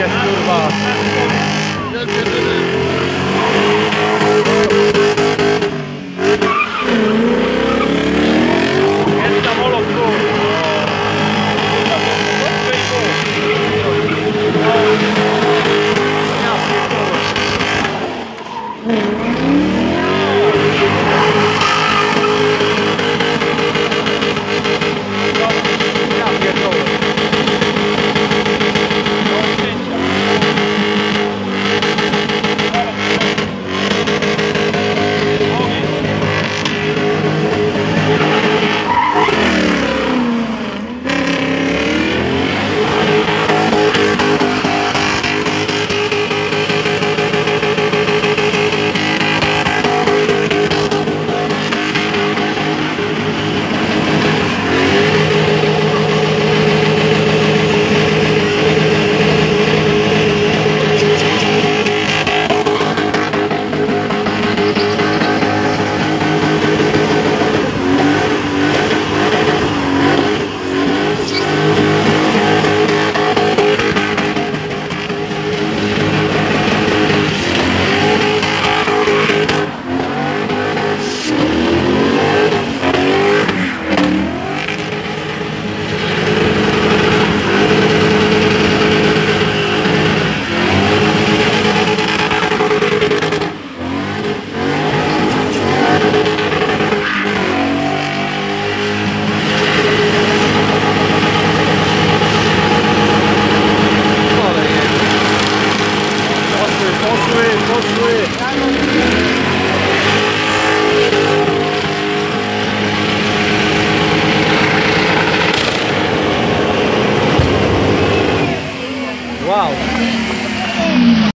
Yes, Nurba. Yes, Uau!